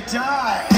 to die.